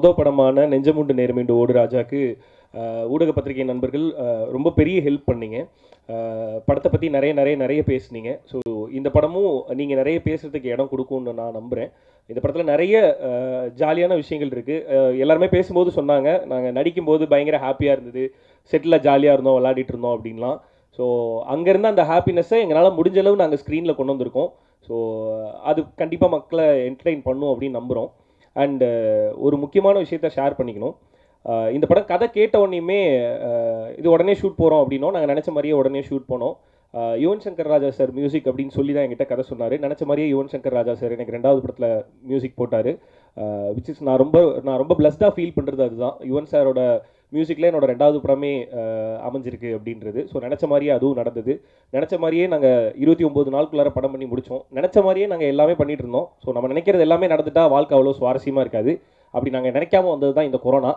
முத படமான நெஞ்சமுண்டு நேர்மீண்டு ஓடு ராஜாக்கு ஊடக பத்திரிகை நண்பர்கள் ரொம்ப பெரிய ஹெல்ப் பண்ணீங்க. படத்தை பற்றி நிறைய நிறைய நிறைய பேசுனீங்க. ஸோ இந்த படமும் நீங்கள் நிறைய பேசுகிறதுக்கு இடம் கொடுக்கும்னு நான் நம்புகிறேன் இந்த படத்தில் நிறைய ஜாலியான விஷயங்கள் இருக்குது எல்லாருமே பேசும்போது சொன்னாங்க. நாங்கள் நடிக்கும்போது பயங்கர ஹாப்பியாக இருந்தது. செட்டில் ஜாலியாக இருந்தோம் விளையாடிட்டு இருந்தோம் அப்படின்லாம். ஸோ அங்கேருந்து அந்த ஹாப்பினஸ்ஸை எங்களால் முடிஞ்ச அளவு நாங்கள் ஸ்க்ரீனில் கொண்டு வந்திருக்கோம். ஸோ அது கண்டிப்பாக மக்களை என்டர்டெயின் பண்ணும் அப்படின்னு நம்புகிறோம் அண்டு ஒரு முக்கியமான விஷயத்த ஷேர் பண்ணிக்கணும். இந்த படம் கதை கேட்ட உடனேயுமே இது உடனே ஷூட் போகிறோம் அப்படின்னோ நாங்கள் நினச்ச மாதிரியே உடனே ஷூட் போனோம். யுவன் சங்கர் ராஜா சார் மியூசிக் அப்படின்னு சொல்லி தான் என்கிட்ட கதை சொன்னார். நினச்ச மாதிரியே யுவன் சங்கர் ராஜா சார் எனக்கு ரெண்டாவது படத்தில் மியூசிக் போட்டார். விச் இஸ் நான் ரொம்ப நான் ரொம்ப பிளஸ்டாக ஃபீல் பண்ணுறது அதுதான். யுவன் சாரோட மியூசிக்கில் என்னோட ரெண்டாவது படமே அமைஞ்சிருக்கு அப்படின்றது. ஸோ நினச்ச மாதிரியே அதுவும் நடந்தது. நினச்ச மாதிரியே நாங்கள் இருபத்தி ஒம்பது நாளுக்குள்ளார படம் பண்ணி முடித்தோம் நினச்ச மாதிரியே நாங்கள் எல்லாமே பண்ணிட்டு இருந்தோம். ஸோ நம்ம நினைக்கிறது எல்லாமே நடந்துட்டா வாழ்க்கை அவ்வளோ சுவாரஸ்யமாக இருக்காது. அப்படி நாங்கள் நினைக்காம வந்தது தான் இந்த கொரோனா.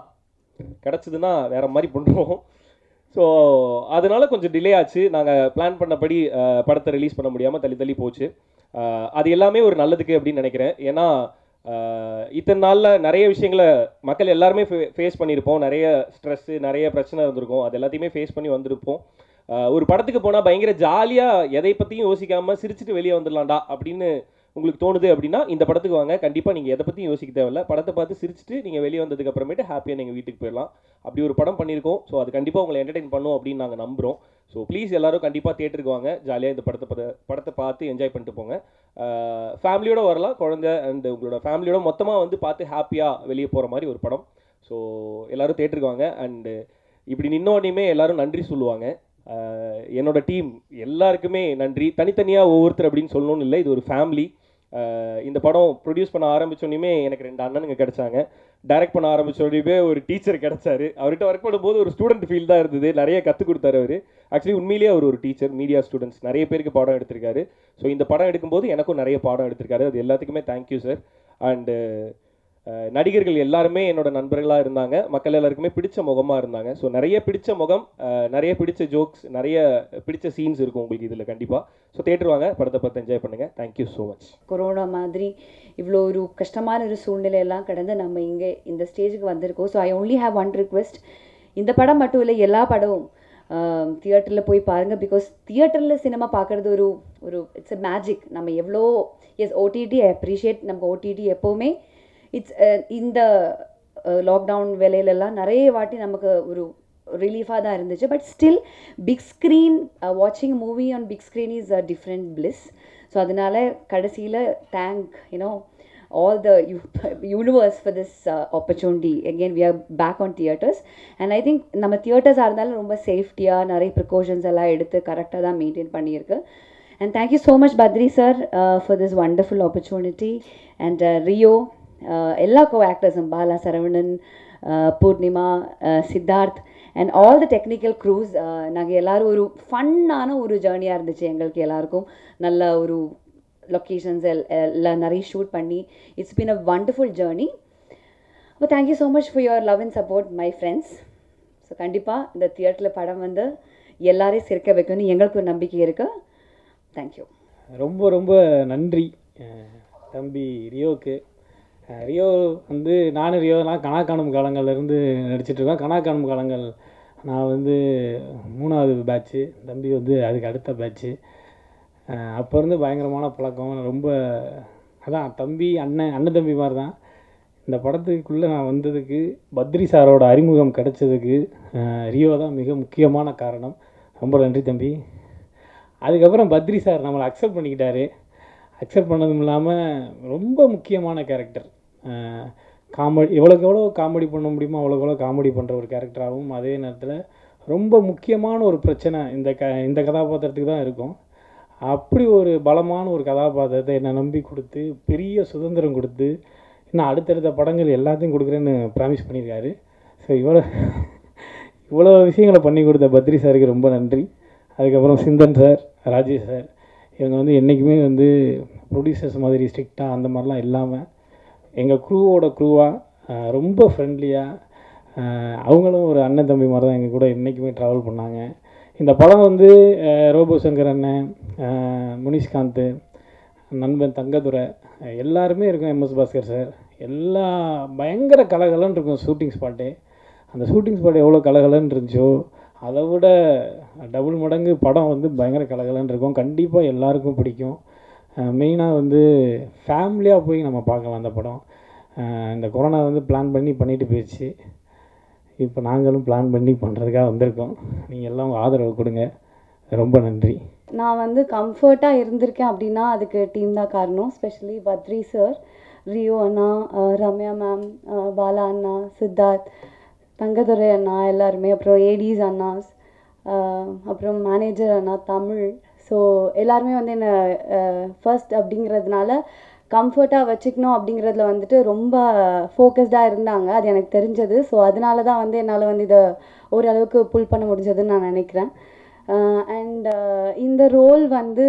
கிடச்சிதுன்னா வேறு மாதிரி பண்ணுறோம் ஸோ அதனால கொஞ்சம் டிலே ஆச்சு. நாங்கள் பிளான் பண்ணபடி படத்தை ரிலீஸ் பண்ண முடியாமல் தள்ளி தள்ளி போச்சு. அது எல்லாமே ஒரு நல்லதுக்கு அப்படின்னு நினைக்கிறேன். ஏன்னா இத்தனை நாளில் நிறைய விஷயங்களை மக்கள் எல்லாருமே ஃபேஸ் பண்ணியிருப்போம். நிறைய ஸ்ட்ரெஸ்ஸு நிறைய பிரச்சனை இருந்திருக்கும். அது எல்லாத்தையுமே ஃபேஸ் பண்ணி வந்திருப்போம். ஒரு படத்துக்கு போனால் பயங்கர ஜாலியாக எதை பற்றியும் யோசிக்காமல் சிரிச்சிட்டு வெளியே வந்துடலாம்டா அப்படின்னு உங்களுக்கு தோணுது அப்படின்னா இந்த படத்துக்கு வாங்க. கண்டிப்பாக நீங்கள் எதை பற்றியும் யோசிக்க தேவையில்ல. படத்தை பார்த்து சிரிச்சுட்டு நீங்கள் வெளியே வந்ததுக்கு அப்புறமேட்டு ஹாப்பியாக நீங்கள் வீட்டுக்கு போயிடலாம். அப்படி ஒரு படம் பண்ணியிருக்கோம். ஸோ அது கண்டிப்பாக உங்களை என்டர்டெயின் பண்ணும் அப்படின்னு நாங்கள் நம்புகிறோம் ஸோ ப்ளீஸ் எல்லாரும் கண்டிப்பாக தேட்டருக்கு வாங்க. ஜாலியாக இந்த படத்தை படத்தை பார்த்து என்ஜாய் பண்ணிட்டு போங்க. ஃபேமிலியோடு வரலாம் குழந்த அண்ட் உங்களோட ஃபேமிலியோட மொத்தமாக வந்து பார்த்து ஹாப்பியாக வெளியே போகிற மாதிரி ஒரு படம். ஸோ எல்லோரும் தேட்டருக்கு வாங்க அண்டு இப்படி நின்னோடனையுமே எல்லோரும் நன்றி சொல்லுவாங்க. என்னோட டீம் எல்லாருக்குமே நன்றி. தனித்தனியாக ஒவ்வொருத்தர் அப்படின்னு சொல்லணும்னு இல்லை. இது ஒரு ஃபேமிலி இந்த படம் ப்ரொடியூஸ் பண்ண ஆரம்பித்தோடனே எனக்கு ரெண்டு அண்ணனுங்க கிடைச்சாங்க. டைரக்ட் பண்ண ஆரம்பிச்சோடனே ஒரு டீச்சர் கிடைச்சாரு. அவர்கிட்ட ஒர்க் பண்ணும்போது ஒரு ஸ்டூடெண்ட் ஃபீல் தான் இருந்தது. நிறைய கற்றுக் கொடுத்தாரு அவர். ஆக்சுவலி உண்மையிலேயே அவர் ஒரு டீச்சர் மீடியா ஸ்டூடெண்ட்ஸ் நிறைய பேருக்கு பாடம் எடுத்திருக்காரு. ஸோ இந்த படம் எடுக்கும்போது எனக்கும் நிறைய பாடம் எடுத்திருக்காரு. அது எல்லாத்துக்குமே தேங்க்யூ சார் அண்டு நடிகர்கள் எல்லாருமே என்னோட நண்பர்களாக இருந்தாங்க. மக்கள் எல்லாருக்குமே பிடிச்ச முகமாக இருந்தாங்க. ஸோ நிறைய பிடிச்ச முகம் நிறைய பிடிச்ச ஜோக்ஸ் நிறைய பிடிச்ச சீன்ஸ் இருக்கும் உங்களுக்கு இதில் கண்டிப்பாக ஸோ தேட்டர் வாங்க படத்தை பார்த்து என்ஜாய் பண்ணுங்கள் தேங்க்யூ ஸோ மச் கொரோனா மாதிரி இவ்வளோ ஒரு கஷ்டமான ஒரு சூழ்நிலையெல்லாம் கடந்து நம்ம இங்கே இந்த ஸ்டேஜுக்கு வந்திருக்கோம். So I only have one request இந்த படம் மட்டும் இல்லை எல்லா படமும் தியேட்டரில் போய் பாருங்கள் பிகாஸ் தியேட்டரில் சினிமா பார்க்குறது ஒரு ஒரு இட்ஸ் எ மேஜிக் நம்ம எவ்வளோ எஸ் ஓடிடி ஐ அப்ரிஷியேட் நமக்கு ஓடிடி எப்போவுமே இட்ஸ் இந்த லாக்டவுன் வேலையிலலாம் நிறைய வாட்டி நமக்கு ஒரு ரிலீஃபாக தான் இருந்துச்சு. பட் ஸ்டில் பிக் ஸ்க்ரீன் வாட்சிங் movie on big screen is a different bliss so அதனால கடைசியில் thank you know all the u- universe for this uh, opportunity. Again we are back on I and i think நம்ம தியேட்டர்ஸாக இருந்தாலும் ரொம்ப சேஃப்டியாக நிறைய precautions எல்லாம் எடுத்து கரெக்டாக தான் மெயின்டைன் பண்ணியிருக்கு. And thank you so much Badri sir for this wonderful opportunity and Rio எல்லா கோ ஆக்டர்ஸும் Bala Saravanan Poornima Siddharth and all the technical crews நாங்கள் எல்லாரும் ஒரு ஃபன்னான ஒரு ஜேர்னியாக இருந்துச்சு எங்களுக்கு எல்லாருக்கும் நல்ல ஒரு லொக்கேஷன்ஸ் எல்லாம் நிறைய ஷூட் பண்ணி it's been a wonderful journey அப்போ thank you so much for your love and support my friends so கண்டிப்பாக இந்த தியேட்டரில் படம் வந்து எல்லாரையும் சிரிக்க வைக்கணும்னு எங்களுக்கு ஒரு நம்பிக்கை இருக்குது தேங்க்யூ ரொம்ப ரொம்ப நன்றி தம்பி ரியோக்கு. ரியோ வந்து நானும் ரியோலாம் கனா காணும் காலங்கள்லேருந்து நடிச்சிட்ருக்கோம். கனா காணும் காலங்கள் நான் வந்து மூணாவது பேட்ச்சு தம்பி வந்து அதுக்கு அடுத்த பேட்ச்சு அப்போ இருந்து பயங்கரமான பழக்கம். ரொம்ப அதான் தம்பி அண்ணன் அண்ணன் தம்பி மாதிரி தான் இந்த படத்துக்குள்ளே நான் வந்ததுக்கு பத்ரி சாரோட அறிமுகம் கிடைச்சதுக்கு ரியோ தான் மிக முக்கியமான காரணம். ரொம்ப நன்றி தம்பி. அதுக்கப்புறம் பத்ரி சார் நம்மளை அக்செப்ட் பண்ணிக்கிட்டாரு. அக்செப்ட் பண்ணதும் இல்லாமல் ரொம்ப முக்கியமான கேரக்டர் காமெடி எவ்வளோக்கு எவ்வளோ காமெடி பண்ண முடியுமோ அவ்வளோக்கு எவ்வளோ காமெடி பண்ணுற ஒரு கேரக்டராகவும் அதே நேரத்தில் ரொம்ப முக்கியமான ஒரு பிரச்சனை இந்த க இந்த கதாபாத்திரத்துக்கு தான் இருக்கும். அப்படி ஒரு பலமான ஒரு கதாபாத்திரத்தை என்னை நம்பி கொடுத்து பெரிய சுதந்திரம் கொடுத்து இன்னும் அடுத்தடுத்த படங்கள் எல்லாத்தையும் கொடுக்குறேன்னு ப்ராமிஸ் பண்ணியிருக்காரு. ஸோ இவ்வளோ இவ்வளோ விஷயங்களை பண்ணி கொடுத்த பத்ரி சாருக்கு ரொம்ப நன்றி. அதுக்கப்புறம் சிந்தன் சார் ராஜேஷ் சார் இவங்க வந்து என்றைக்குமே வந்து ப்ரொடியூசர்ஸ் மாதிரி ஸ்ட்ரிக்டாக அந்த மாதிரிலாம் இல்லாமல் எங்கள் குரூவோட க்ரூவாக ரொம்ப ஃப்ரெண்ட்லியாக அவங்களும் ஒரு அண்ணன் தம்பி மாதிரி தான் எங்கள் கூட என்றைக்குமே ட்ராவல் பண்ணாங்க. இந்த படம் வந்து ரோபோ சங்கர் அண்ணன் முனிஷ்காந்து முனிஷ்காந்த் நண்பன் தங்கதுரை எல்லாருமே இருக்கும் எம்எஸ் பாஸ்கர் சார் எல்லா பயங்கர கலகலன்னு இருக்கும் ஷூட்டிங் ஸ்பாட்டே அந்த ஷூட்டிங் ஸ்பாட் எவ்வளோ கலகலன்னு இருந்துச்சோ அதை விட டபுள் மடங்கு படம் வந்து பயங்கர கலகலன்னு இருக்கும். கண்டிப்பாக எல்லாருக்கும் பிடிக்கும். மெயினாக வந்து ஃபேமிலியாக போய் நம்ம பார்க்கலாம் அந்த படம். இந்த கொரோனா வந்து பிளான் பண்ணி பண்ணிட்டு போயிடுச்சு. இப்போ நாங்களும் பிளான் பண்ணி பண்ணுறதுக்காக வந்திருக்கோம். நீங்கள் எல்லாம் உங்கள் ஆதரவு கொடுங்க. ரொம்ப நன்றி. நான் வந்து கம்ஃபர்ட்டாக இருந்திருக்கேன் அப்படின்னா அதுக்கு டீம் தான் காரணம். ஸ்பெஷலி பத்ரி சார் ரியோ அண்ணா ரம்யா மேம் பாலா அண்ணா சித்தார்த் தங்கதுரை அண்ணா எல்லாருமே அப்புறம் ஏடிஸ் அண்ணாஸ் அப்புறம் மேனேஜர் அண்ணா தமிழ் ஸோ எல்லாருமே வந்து என்னை ஃபர்ஸ்ட் அப்படிங்கிறதுனால கம்ஃபர்ட்டாக வச்சுக்கணும் அப்படிங்கிறதுல வந்துட்டு ரொம்ப ஃபோக்கஸ்டாக இருந்தாங்க. அது எனக்கு தெரிஞ்சது. ஸோ அதனால தான் வந்து என்னால் வந்து இதை ஓரளவுக்கு புல் பண்ண முடிஞ்சதுன்னு நான் நினைக்கிறேன். அண்ட் இந்த ரோல் வந்து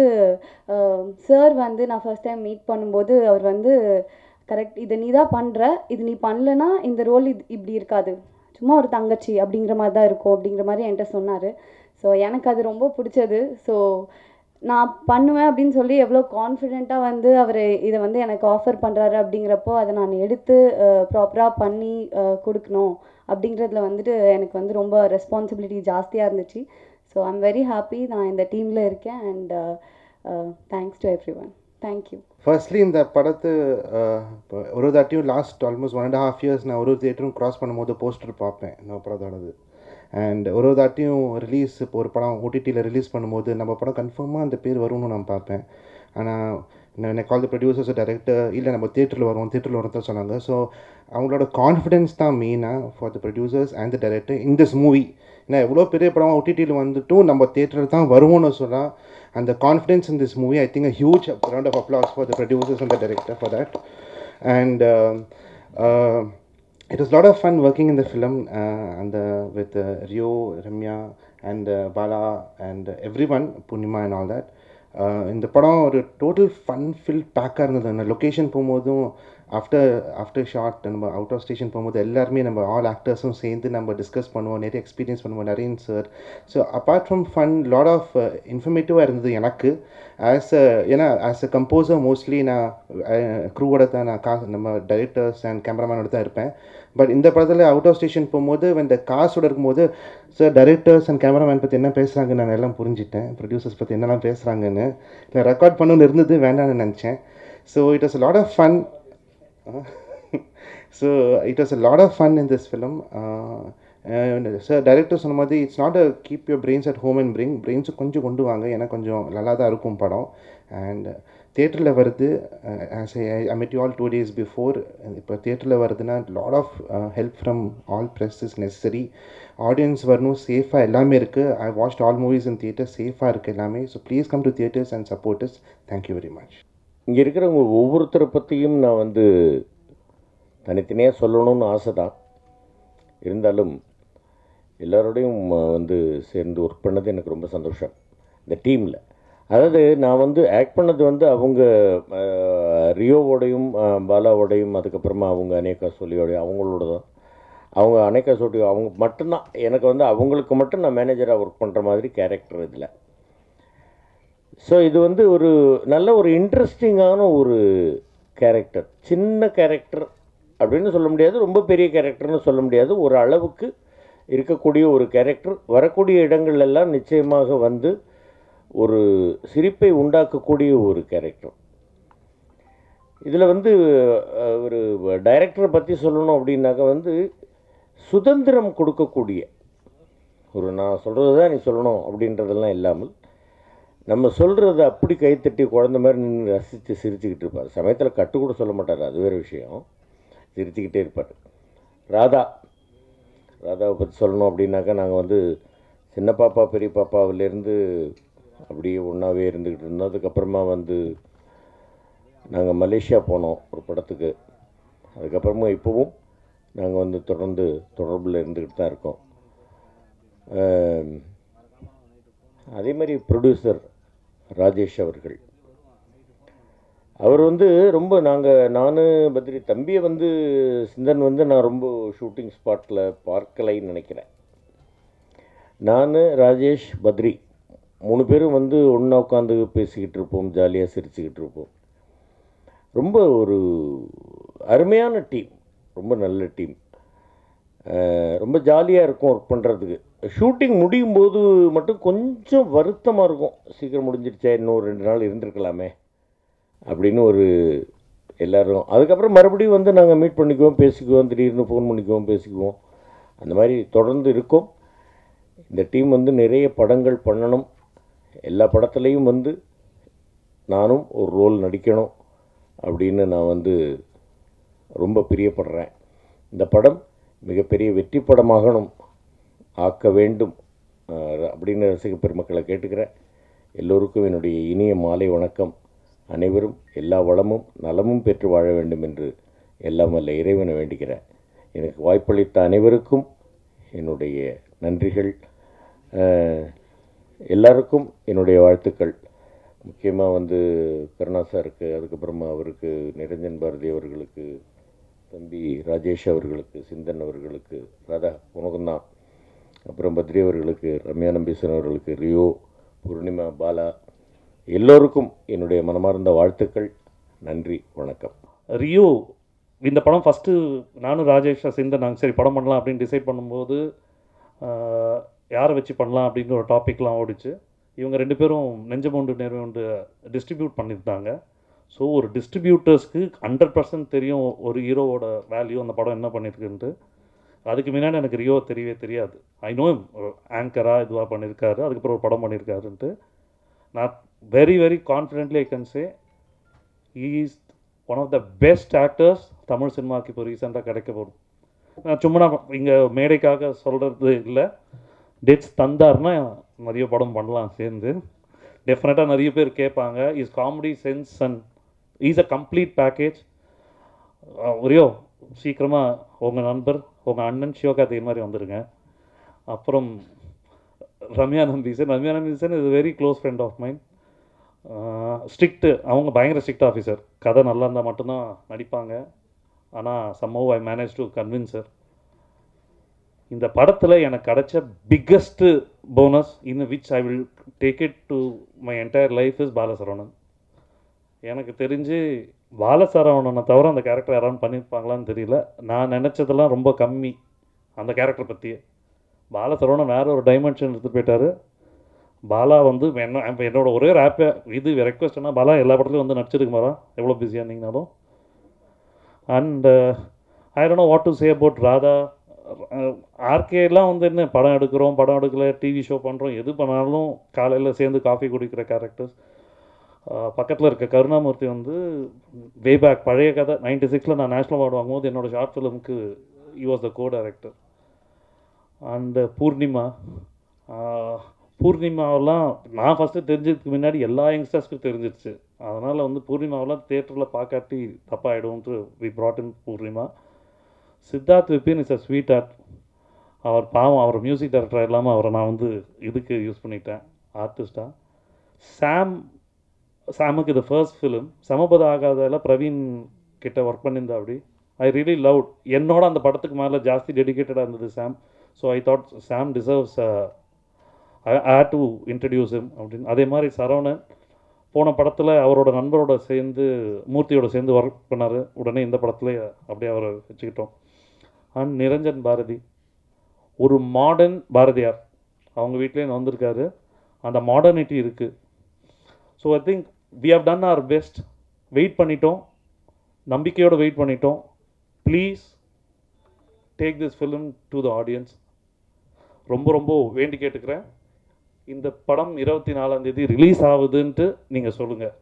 சார் வந்து நான் ஃபர்ஸ்ட் டைம் மீட் பண்ணும்போது அவர் வந்து கரெக்ட் இதை நீ தான் பண்ணுற இது நீ பண்ணலனா இந்த ரோல் இது இப்படி இருக்காது. சும்மா ஒரு தங்கச்சி அப்படிங்கிற மாதிரி தான் இருக்கும் அப்படிங்கிற மாதிரி என்கிட்ட சொன்னார். ஸோ எனக்கு அது ரொம்ப பிடிச்சது. ஸோ நான் பண்ணுவேன் அப்படின்னு சொல்லி எவ்வளோ கான்ஃபிடெண்ட்டாக வந்து அவர் இதை வந்து எனக்கு ஆஃபர் பண்ணுறாரு அப்படிங்கிறப்போ அதை நான் எடுத்து ப்ராப்பராக பண்ணி கொடுக்கணும் அப்படிங்கிறதுல வந்துட்டு எனக்கு வந்து ரொம்ப ரெஸ்பான்சிபிலிட்டி ஜாஸ்தியாக இருந்துச்சு. ஸோ ஐம் வெரி ஹாப்பி நான் இந்த டீமில் இருக்கேன் and thanks to everyone thank you firstly இந்த படத்து இப்போ ஒரு தாட்டியும் last almost one and half years நான் ஒரு ஒரு தியேட்டரும் க்ராஸ் பண்ணும்போது போஸ்டர் பார்ப்பேன். இந்த படத்தோடது அண்ட் ஒரு ஒரு தாட்டியும் ரிலீஸ் இப்போ ஒரு படம் ஓடிடியில் ரிலீஸ் பண்ணும்போது நம்ம படம் கன்ஃபார்மாக அந்த பேர் வரும்னு நான் பார்ப்பேன். ஆனால் எனக்கு கால் த ப்ரொடியூசர்ஸ் டேரக்டர் இல்லை நம்ம தேட்டரில் வருவோம் தேட்டரில் வரும் தான் சொன்னாங்க. ஸோ அவங்களோட கான்ஃபிடென்ஸ் தான் மெயினாக for the producers and the director in this movie ஏன்னா எவ்வளோ பெரிய படம் ஓடிடியில் வந்துட்டும் நம்ம தேட்டரில் தான் வருவோம்னு சொன்னால் அந்த confidence in this movie I think a huge round of applause for the producers and the director for that and it was a lot of fun working in the film uh, and the, with uh, Rio, Ramya, and uh, Bala, and everyone, Purnima, and all that. Uh, இந்த படம் ஒரு total fun fill பேக்காக இருந்தது அந்த location போகும்போதும் after after short நம்ம out of station போகும்போது எல்லாருமே நம்ம ஆல் ஆக்டர்ஸும் சேர்ந்து நம்ம டிஸ்கஸ் பண்ணுவோம் நிறைய எக்ஸ்பீரியன்ஸ் பண்ணுவோம் Naren sir so apart from fun lot of இன்ஃபர்மேட்டிவாக இருந்தது எனக்கு. ஆஸ் அ ஏன்னா ஆஸ் அ கம்போசர் மோஸ்ட்லி நான் uh, க்ரூவோட தான் நான் கா நம்ம டைரக்டர்ஸ் அண்ட் கேமராமேனோட தான் இருப்பேன். பட் இந்த படத்தில் அவுட் ஆஃப் ஸ்டேஷன் போகும்போது இந்த காசோட இருக்கும்போது சார் டைரக்டர்ஸ் அண்ட் கேமராமேன் பற்றி என்ன பேசுகிறாங்க நான் எல்லாம் புரிஞ்சிட்டேன். ப்ரொடியூசர்ஸ் பற்றி என்னெல்லாம் பேசுகிறாங்கன்னு இல்லை ரெக்கார்ட் பண்ணணும்னு இருந்தது வேண்டாம்னு நினச்சேன். So it was lot of fun so it was a lot of fun in this film sir director சொன்ன மாதிரி it's not a keep your brains at home and bring பிரெயின்ஸும் கொஞ்சம் கொண்டு வாங்க ஏன்னா கொஞ்சம் நல்லா தான் இருக்கும் படம். அண்ட் தேட்டரில் வருது as I met you all two days before இப்போ தேட்டரில் வருதுன்னா lot of help from all press is necessary audience வரணும் சேஃபாக எல்லாமே இருக்குது I watch all movies in theatre சேஃபாக இருக்குது எல்லாமே. So please come to theatres and supporters thank you very much இங்கே இருக்கிறவங்க ஒவ்வொருத்தரை பற்றியும் நான் வந்து தனித்தனியாக சொல்லணும்னு ஆசை தான் இருந்தாலும் எல்லாரோடையும் வந்து சேர்ந்து ஒர்க் பண்ணது எனக்கு ரொம்ப சந்தோஷம். இந்த டீமில். அதாவது நான் வந்து ஆக்ட் பண்ணது வந்து அவங்க ரியோவோடையும் பாலாவோடையும் அதுக்கப்புறமா அவங்க அனேகா சொல்லியோடையும் அவங்களோட தான். அவங்க அனேகா சோட்டி அவங்க மட்டும்தான். எனக்கு வந்து அவங்களுக்கு மட்டும் நான் மேனேஜராக ஒர்க் பண்ணுற மாதிரி கேரக்டர் இதில். ஸோ இது வந்து ஒரு நல்ல ஒரு இன்ட்ரெஸ்டிங்கான ஒரு கேரக்டர் சின்ன கேரக்டர் அப்படின்னு சொல்ல முடியாது. ரொம்ப பெரிய கேரக்டர்னு சொல்ல முடியாது. ஒரு அளவுக்கு இருக்கக்கூடிய ஒரு கேரக்டர் வரக்கூடிய இடங்களெல்லாம் நிச்சயமாக வந்து ஒரு சிரிப்பை உண்டாக்கக்கூடிய ஒரு கேரக்டர் இதில் வந்து ஒரு டைரக்டரை பற்றி சொல்லணும் அப்படின்னாக்க வந்து சுதந்திரம் கொடுக்கக்கூடிய ஒரு நான் சொல்கிறது தான் நீ சொல்லணும் அப்படின்றதெல்லாம் இல்லாமல் நம்ம சொல்கிறத அப்படி கைத்தட்டி குழந்த மாதிரி நின்று ரசித்து சிரிச்சுக்கிட்டு இருப்பார். சமயத்தில் கட்டு கூட சொல்ல மாட்டார். அது வேறு விஷயம். சிரிச்சுக்கிட்டே இருப்பார். ராதா ராதாவை பற்றி சொல்லணும் அப்படின்னாக்கா நாங்கள் வந்து சின்ன பாப்பா பெரிய பாப்பாவிலேருந்து அப்படியே ஒன்றாவே இருந்துக்கிட்டு இருந்தோம். அதுக்கப்புறமா வந்து நாங்கள் மலேசியா போனோம் ஒரு படத்துக்கு. அதுக்கப்புறமா இப்போவும் நாங்கள் வந்து தொடர்ந்து தொடர்பில் இருந்துக்கிட்டு தான் இருக்கோம். அதே மாதிரி ப்ரொடியூசர் ராஜேஷ் அவர்கள். அவர் வந்து ரொம்ப நாங்கள் நான் பத்ரி தம்பியை வந்து சிந்தன் வந்து நான் ரொம்ப ஷூட்டிங் ஸ்பாட்டில் பார்க்கலைன்னு நினைக்கிறேன். நான் ராஜேஷ் பத்ரி மூணு பேரும் வந்து ஒன்றா உட்காந்து பேசிக்கிட்டு இருப்போம் ஜாலியாக சிரிச்சுக்கிட்டு இருப்போம். ரொம்ப ஒரு அருமையான டீம் ரொம்ப நல்ல டீம் ரொம்ப ஜாலியாக இருக்கும் ஒர்க் பண்ணுறதுக்கு ஷூட்டிங் முடியும் போது மட்டும் கொஞ்சம் வருத்தமாக இருக்கும். சீக்கிரம் முடிஞ்சிருச்சா இன்னும் ரெண்டு நாள் இருந்திருக்கலாமே அப்படின்னு ஒரு எல்லோரும். அதுக்கப்புறம் மறுபடியும் வந்து நாங்கள் மீட் பண்ணிக்குவோம் பேசிக்குவோம் திடீர்னு ஃபோன் பண்ணிக்குவோம் பேசிக்குவோம். அந்த மாதிரி தொடர்ந்து இருக்கும். இந்த டீம் வந்து நிறைய படங்கள் பண்ணணும். எல்லா படத்துலேயும் வந்து நானும் ஒரு ரோல் நடிக்கணும் அப்படின்னு நான் வந்து ரொம்ப பிரியப்படுறேன். இந்த படம் மிகப்பெரிய வெற்றி படமாகணும். ஆக்க வேண்டும். அப்படின்னு ரசிக பெருமக்களை கேட்டுக்கிறேன். எல்லோருக்கும் என்னுடைய இனிய மாலை வணக்கம். அனைவரும் எல்லா வளமும் நலமும் பெற்று வாழ வேண்டும் என்று எல்லாம் வல்ல இறைவனை வேண்டுகிறேன் எனக்கு வாய்ப்பளித்த அனைவருக்கும் என்னுடைய நன்றிகள். எல்லாருக்கும் என்னுடைய வாழ்த்துக்கள். முக்கியமாக வந்து கருணா சாருக்கு அதுக்கப்புறமா அவருக்கு நிரஞ்சன் பாரதி அவர்களுக்கு தம்பி ராஜேஷ் அவர்களுக்கு சிந்தன் அவர்களுக்கு ராதா உனக்கும் தான். அப்புறம் பத்ரி அவர்களுக்கு ரம்யா நம்பீசன் அவர்களுக்கு ரியோ பூர்ணிமா பாலா எல்லோருக்கும் என்னுடைய மனமார்ந்த வாழ்த்துக்கள். நன்றி வணக்கம். ரியோ இந்த படம் ஃபஸ்ட்டு நானும் ராஜேஷா சேர்ந்து நாங்கள் சரி படம் பண்ணலாம் அப்படின்னு டிசைட் பண்ணும்போது யாரை வச்சு பண்ணலாம் அப்படிங்கிற ஒரு டாப்பிக்லாம் ஓடிச்சு. இவங்க ரெண்டு பேரும் நெஞ்சமோண்டு நேர்மையுண்டு டிஸ்ட்ரிபியூட் பண்ணியிருந்தாங்க. ஸோ ஒரு டிஸ்ட்ரிபியூட்டர்ஸ்க்கு ஹண்ட்ரட் பர்சன்ட் தெரியும் ஒரு ஹீரோவோட வேல்யூ அந்த படம் என்ன பண்ணியிருக்குன்ட்டு. அதுக்கு முன்னாடி எனக்கு ரியோ தெரியவே தெரியாது. ஐ நோ ஆங்கராக இதுவாக பண்ணியிருக்காரு அதுக்கப்புறம் ஒரு படம் பண்ணியிருக்காருன்ட்டு நான் very very confidently I can say is one of the best actors Tamil சினிமாவுக்கு இப்போ ரீசெண்டாக கிடைக்க போகும் நான் சும்மா நான் இங்கே மேடைக்காக சொல்கிறது இல்லை. டேட்ஸ் தந்தார்னா நிறைய படம் பண்ணலாம் சேர்ந்து. டெஃபினட்டாக நிறைய பேர் கேட்பாங்க is comedy sense and is a complete package ஒரேயோ சீக்கிரமாக உங்கள் நண்பர் உங்கள் அண்ணன் சிவகார்த்திகேயன் மாதிரி வந்துடுங்க அப்புறம் Ramya Nambeesan Ramya Nambeesan is very close friend of mind strict அவங்க பயங்கர ஸ்ட்ரிக்ட் ஆஃபீஸர் கதை நல்லா இருந்தால் மட்டும்தான் நடிப்பாங்க. ஆனால் சம்மவ் ஐ மேனேஜ் டு கன்வின்சர் இந்த படத்தில் எனக்கு கிடைச்ச biggest bonus in which I will take it to my entire life is Balasaravanan எனக்கு தெரிஞ்சு பாலசரவணனை தவிர அந்த கேரக்டர் யாராவது பண்ணியிருப்பாங்களான்னு தெரியல. நான் நினச்சதெல்லாம் ரொம்ப கம்மி அந்த கேரக்டர் பற்றியே பாலசரவணன் வேறு ஒரு டைமென்ஷன் எடுத்துகிட்டு போயிட்டார். பாலா வந்து என்ன இப்ப என்னோட ஒரே ஒரு ஆப்பே இது ரெக்வஸ்ட்னா பாலா எல்லா படத்துலையும் வந்து நடிச்சிருக்கு மாறா. எவ்வளோ பிஸியாக இருந்தீங்கனாலும். And I don't know what to say about Radha. ஆர்கேலாம் வந்து என்ன படம் எடுக்கிறோம் படம் எடுக்கல டிவி ஷோ பண்ணுறோம் எது பண்ணாலும் காலையில் சேர்ந்து காஃபி குடிக்கிற கேரக்டர்ஸ் பக்கத்தில் இருக்க கருணாமூர்த்தி வந்து வே பேக் பழைய கதை நைன்டி சிக்ஸில் நான் நேஷ்னல் அவார்டு வாங்கும்போது என்னோட short ஃபிலிமுக்கு you was the co director and Poornima பூர்ணிமாவெல்லாம் நான் ஃபஸ்ட்டு தெரிஞ்சதுக்கு முன்னாடி எல்லா யங்ஸ்டர்ஸ்க்கும் தெரிஞ்சிருச்சு. அதனால் வந்து பூர்ணிமாவெல்லாம் தேட்டரில் பார்க்காட்டி தப்பாகிடும்ன்ட்டு we brought in Poornima. Siddharth Vipin is a sweetheart அவர் பாவம் அவர் மியூசிக் டைரக்டர் இல்லாமல் அவரை நான் வந்து இதுக்கு யூஸ் பண்ணிட்டேன் ஆர்டிஸ்ட்டாக சாம் சாமுக்கு இது ஃபர்ஸ்ட் ஃபிலிம் சமபத ஆகாததால் பிரவீன் கிட்ட ஒர்க் பண்ணியிருந்தா அப்படி. ஐ ரியலி லவ் என்னோட அந்த படத்துக்கு மேலே ஜாஸ்தி டெடிகேட்டடாக இருந்தது Sam. So I thought Sam deserves I to introduce him அப்படின்னு. அதே மாதிரி சரவணன் போன படத்தில் அவரோட நண்பரோட சேர்ந்து மூர்த்தியோட சேர்ந்து ஒர்க் பண்ணார். உடனே இந்த படத்துல அப்படியே அவரை வச்சுக்கிட்டோம். அண்ட் நிரஞ்சன் பாரதி ஒரு மாடர்ன் பாரதியார். அவங்க வீட்லேயே வந்திருக்காரு. அந்த மாடர்னிட்டி இருக்குது so I think we have done our best wait பண்ணிட்டோம். நம்பிக்கையோடு வெயிட் பண்ணிட்டோம். Please take this film to the audience ரொம்ப ரொம்ப வேண்டி கேட்டுக்கிறேன். இந்த படம் இருபத்தி நாலாம் தேதி ரிலீஸ் ஆகுதுன்ட்டு நீங்கள் சொல்லுங்கள்